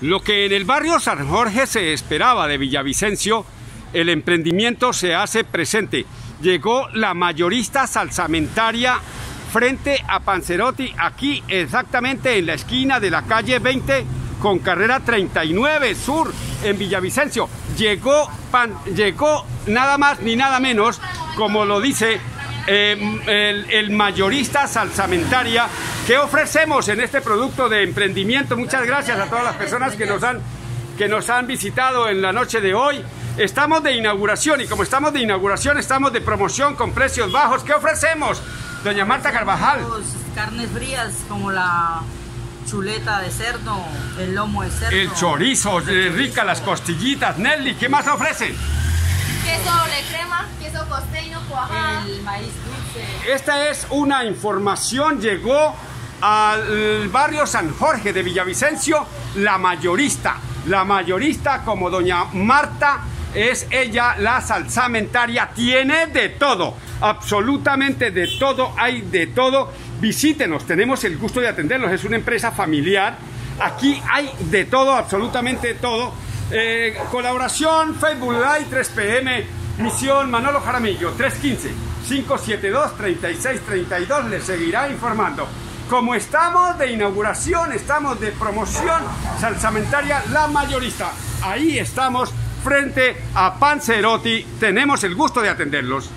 Lo que en el barrio San Jorge se esperaba de Villavicencio, el emprendimiento se hace presente. Llegó la mayorista salsamentaria frente a Panzerotti, aquí exactamente en la esquina de la calle 20 con carrera 39 Sur en Villavicencio. Llegó, llegó nada más ni nada menos, como lo dice eh, el, el, mayorista salsamentaria ¿Qué ofrecemos en este producto de emprendimiento? Muchas gracias a todas las personas que nos han, que nos han visitado en la noche de hoy. Estamos de inauguración y como estamos de inauguración, estamos de promoción con precios bajos. ¿Qué ofrecemos, doña Marta Carvajal? Carnes frías como la chuleta de cerdo, el lomo de cerdo. El chorizo, eh, rica, las costillitas. Nelly, ¿qué más ofrecen? Queso doble crema, queso costeño, cuajada. El maíz dulce. Esta es una información, llegó al barrio San Jorge de Villavicencio, la mayorista. La mayorista, como doña Marta, es ella la salsamentaria, tiene de todo, absolutamente de todo, hay de todo. Visítenos, tenemos el gusto de atenderlos, es una empresa familiar. Aquí hay de todo, absolutamente todo. Eh, colaboración Facebook Live 3 pm, misión Manolo Jaramillo 315 572 3632 les seguirá informando. Como estamos de inauguración, estamos de promoción salsamentaria La Mayorista. Ahí estamos frente a Panzerotti. Tenemos el gusto de atenderlos.